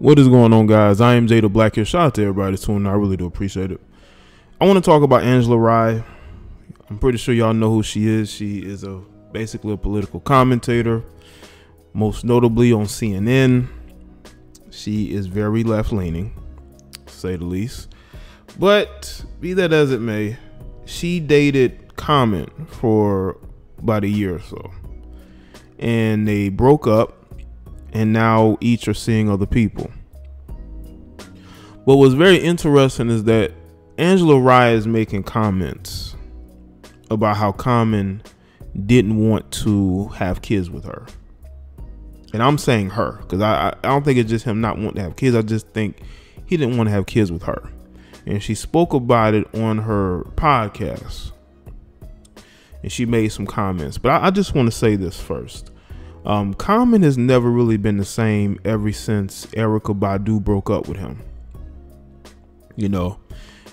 What is going on, guys? I am Jaye De Black here. Shout out to everybody that's tuning. I really do appreciate it. I want to talk about Angela Rye. I'm pretty sure y'all know who she is. She is a basically a political commentator, most notably on CNN. She is very left leaning, say the least. But be that as it may, she dated Common for about a year or so. And they broke up and now each are seeing other people. What was very interesting is that Angela Rye is making comments about how Common didn't want to have kids with her. And I'm saying her because I, I don't think it's just him not wanting to have kids. I just think he didn't want to have kids with her. And she spoke about it on her podcast. And she made some comments. But I, I just want to say this first. Um, Common has never really been the same ever since Erykah Badu broke up with him. You know,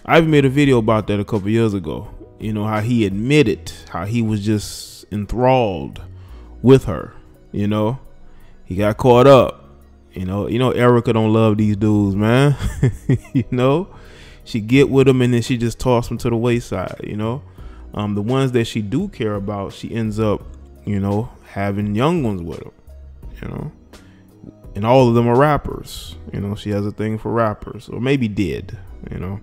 I've made a video about that a couple years ago. You know, how he admitted how he was just enthralled with her. You know, he got caught up. You know, you know Erykah don't love these dudes, man. you know, she get with them and then she just toss them to the wayside. You know, um, the ones that she do care about, she ends up, you know, having young ones with her, you know. And all of them are rappers. You know, she has a thing for rappers, or maybe did, you know.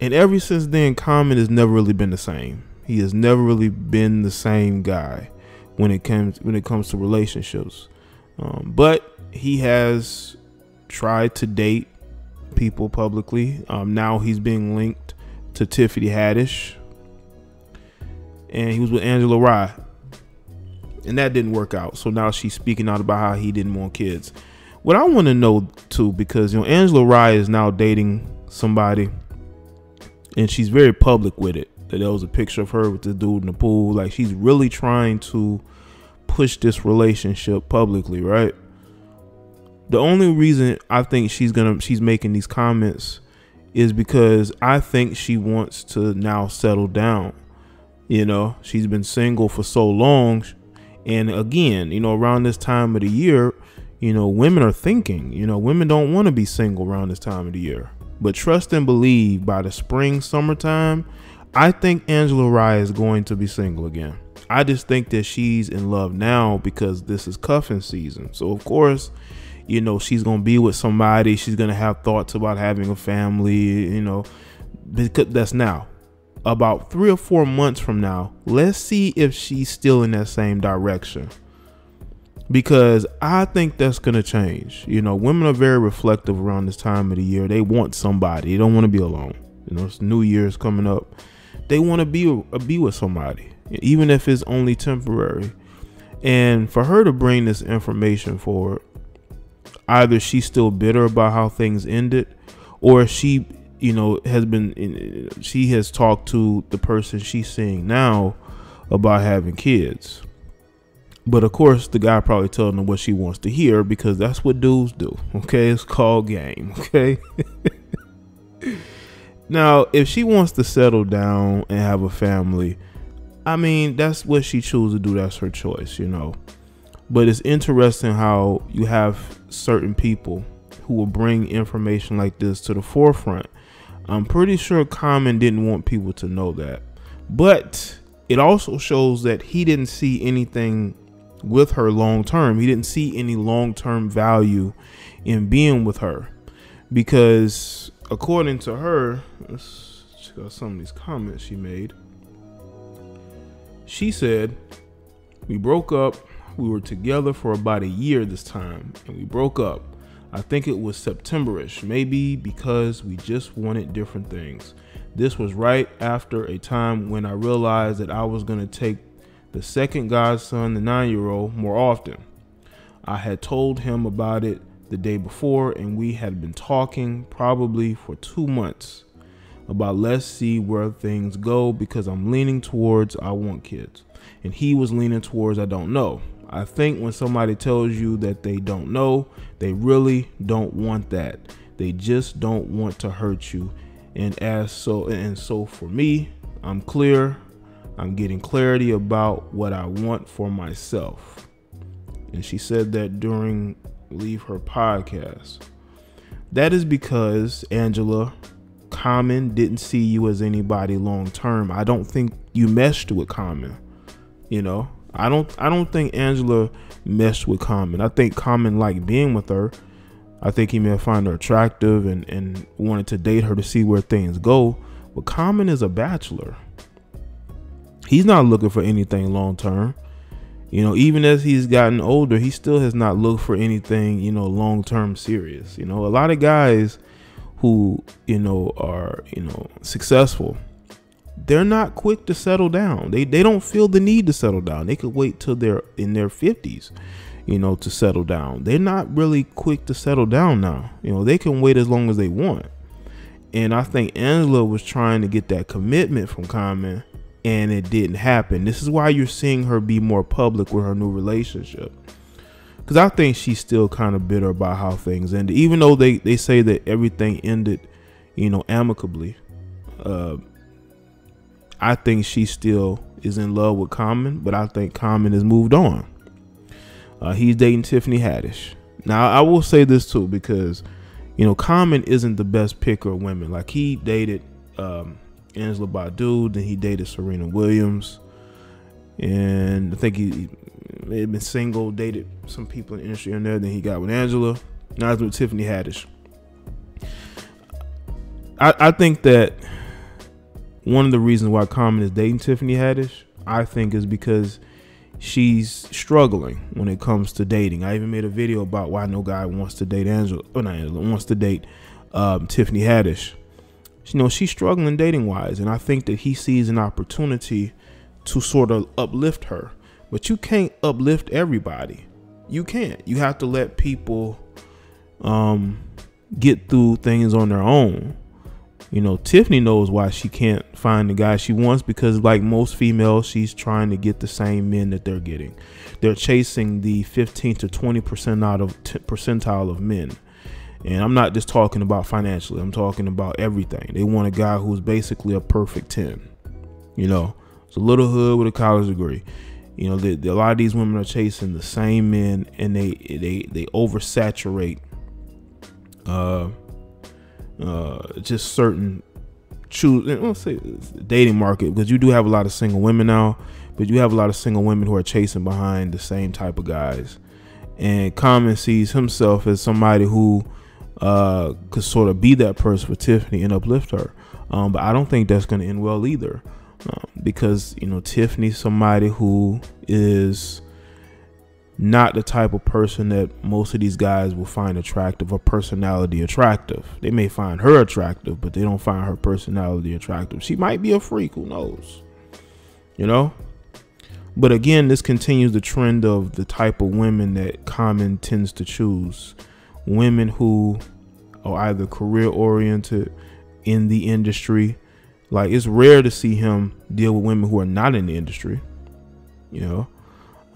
And ever since then, Common has never really been the same. He has never really been the same guy when it comes when it comes to relationships. Um, but he has tried to date people publicly. Um, now he's being linked to Tiffany Haddish, and he was with Angela Rye and that didn't work out. So now she's speaking out about how he didn't want kids. What I want to know too, because you know Angela Rye is now dating somebody, and she's very public with it. That there was a picture of her with the dude in the pool. Like she's really trying to push this relationship publicly, right? The only reason I think she's gonna she's making these comments is because I think she wants to now settle down. You know, she's been single for so long and again, you know, around this time of the year, you know, women are thinking, you know, women don't want to be single around this time of the year. But trust and believe by the spring, summertime, I think Angela Rye is going to be single again. I just think that she's in love now because this is cuffing season. So, of course, you know, she's going to be with somebody. She's going to have thoughts about having a family, you know, because that's now about three or four months from now, let's see if she's still in that same direction. Because I think that's going to change. You know, women are very reflective around this time of the year. They want somebody, they don't want to be alone. You know, it's New Year's coming up. They want to be, uh, be with somebody, even if it's only temporary. And for her to bring this information forward, either she's still bitter about how things ended, or she you know, has been, she has talked to the person she's seeing now about having kids. But of course, the guy probably telling her what she wants to hear because that's what dudes do. Okay, it's called game. Okay. now, if she wants to settle down and have a family, I mean, that's what she chooses to do. That's her choice, you know. But it's interesting how you have certain people who will bring information like this to the forefront I'm pretty sure Common didn't want people to know that. But it also shows that he didn't see anything with her long term. He didn't see any long term value in being with her. Because according to her, let's check out some of these comments she made. She said, We broke up. We were together for about a year this time, and we broke up. I think it was Septemberish, maybe because we just wanted different things. This was right after a time when I realized that I was going to take the second godson, the nine year old, more often. I had told him about it the day before, and we had been talking probably for two months about let's see where things go because I'm leaning towards I want kids. And he was leaning towards I don't know. I think when somebody tells you that they don't know, they really don't want that. They just don't want to hurt you. And as so and so for me, I'm clear. I'm getting clarity about what I want for myself. And she said that during leave her podcast. That is because Angela Common didn't see you as anybody long term. I don't think you meshed with Common. You know, I don't I don't think Angela meshed with Common. I think Common liked being with her. I think he may find her attractive and, and wanted to date her to see where things go. But Common is a bachelor. He's not looking for anything long term. You know, even as he's gotten older, he still has not looked for anything, you know, long term serious. You know, a lot of guys who, you know, are, you know, successful, they're not quick to settle down. They they don't feel the need to settle down. They could wait till they're in their 50s, you know, to settle down. They're not really quick to settle down now. You know, they can wait as long as they want. And I think Angela was trying to get that commitment from Common and it didn't happen. This is why you're seeing her be more public with her new relationship. Because I think she's still kind of bitter about how things ended. Even though they, they say that everything ended, you know, amicably, uh, I think she still is in love with Common, but I think Common has moved on. Uh, he's dating Tiffany Haddish. Now, I will say this too, because, you know, Common isn't the best picker of women. Like, he dated um, Angela Badu. Then he dated Serena Williams, and I think he, may have been single, dated some people in the industry in there. Then he got with Angela. Now he's with Tiffany Haddish. I, I think that one of the reasons why Common is dating Tiffany Haddish, I think, is because she's struggling when it comes to dating. I even made a video about why no guy wants to date Angela, or not Angela, wants to date um, Tiffany Haddish you know, she's struggling dating wise. And I think that he sees an opportunity to sort of uplift her. But you can't uplift everybody. You can't. You have to let people um, get through things on their own. You know, Tiffany knows why she can't find the guy she wants because, like most females, she's trying to get the same men that they're getting. They're chasing the 15 to 20 percent out of percentile of men. And I'm not just talking about financially, I'm talking about everything. They want a guy who's basically a perfect 10. You know, it's a little hood with a college degree. You know, the, the, a lot of these women are chasing the same men and they they they oversaturate uh uh just certain choose let's say dating market because you do have a lot of single women now, but you have a lot of single women who are chasing behind the same type of guys. And Common sees himself as somebody who uh, could sort of be that person for Tiffany and uplift her. Um, but I don't think that's going to end well either, um, because you know Tiffany's somebody who is not the type of person that most of these guys will find attractive or personality attractive. They may find her attractive, but they don't find her personality attractive. She might be a freak, who knows? You know? But again, this continues the trend of the type of women that Common tends to choose women who are either career oriented in the industry. Like it's rare to see him deal with women who are not in the industry, you know.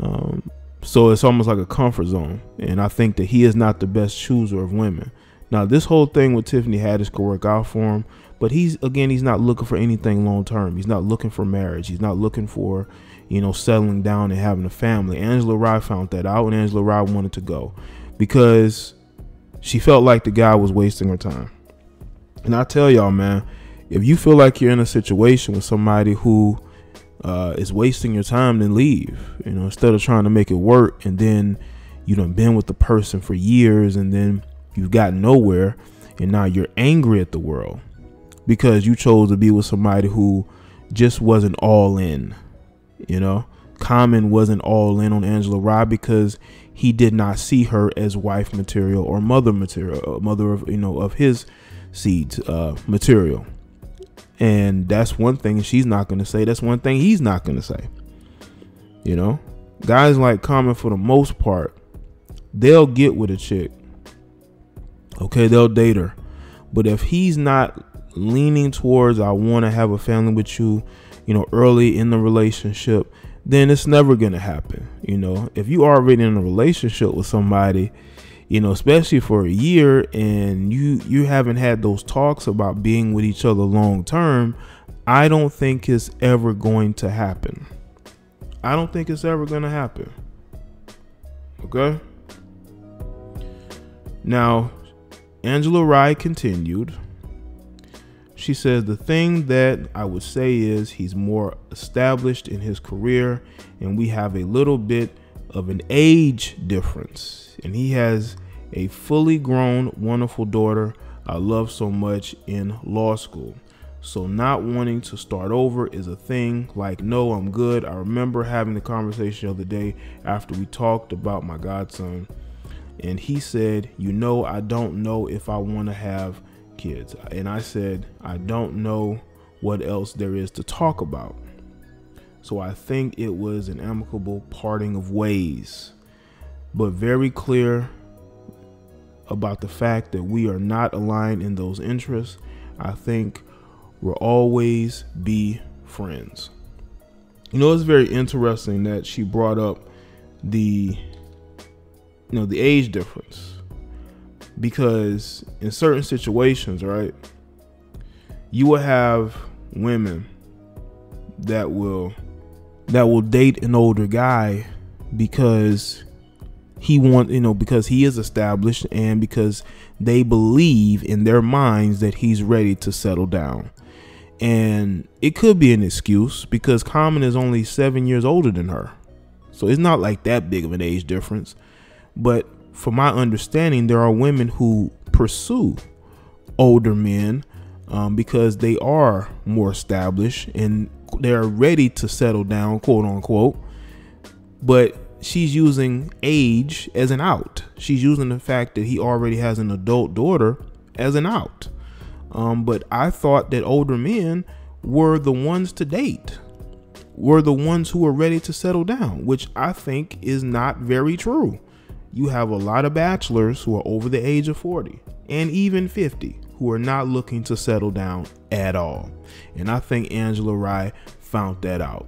Um, so it's almost like a comfort zone, and I think that he is not the best chooser of women. Now, this whole thing with Tiffany Haddish could work out for him, but he's again, he's not looking for anything long term. He's not looking for marriage. He's not looking for, you know, settling down and having a family. Angela Rye found that out, and Angela Rye wanted to go because she felt like the guy was wasting her time. And I tell y'all, man, if you feel like you're in a situation with somebody who uh, is wasting your time, then leave. You know, instead of trying to make it work, and then you done been with the person for years, and then you've gotten nowhere, and now you're angry at the world because you chose to be with somebody who just wasn't all in. You know, Common wasn't all in on Angela Rye because he did not see her as wife material or mother material, uh, mother of you know of his seeds uh, material. And that's one thing she's not going to say. That's one thing he's not going to say. You know, guys like Common for the most part, they'll get with a chick. Okay, they'll date her. But if he's not leaning towards I want to have a family with you, you know, early in the relationship, then it's never going to happen. You know, if you are already in a relationship with somebody, you know, especially for a year and you you haven't had those talks about being with each other long term, I don't think it's ever going to happen. I don't think it's ever going to happen. Okay? Now, Angela Rye continued. She says, The thing that I would say is he's more established in his career, and we have a little bit of an age difference. And he has a fully grown, wonderful daughter I love so much in law school. So, not wanting to start over is a thing. Like, no, I'm good. I remember having the conversation the other day after we talked about my godson. And he said, You know, I don't know if I want to have kids. And I said, I don't know what else there is to talk about. So I think it was an amicable parting of ways, but very clear about the fact that we are not aligned in those interests. I think we'll always be friends. You know, it's very interesting that she brought up the you know the age difference because in certain situations, right, you will have women that will that will date an older guy because he want you know because he is established and because they believe in their minds that he's ready to settle down. And it could be an excuse because common is only seven years older than her. So it's not like that big of an age difference. But from my understanding, there are women who pursue older men um, because they are more established and they're ready to settle down, quote unquote. But she's using age as an out. She's using the fact that he already has an adult daughter as an out. Um, but I thought that older men were the ones to date, were the ones who were ready to settle down, which I think is not very true you have a lot of bachelors who are over the age of 40 and even 50 who are not looking to settle down at all. And I think Angela Rye found that out.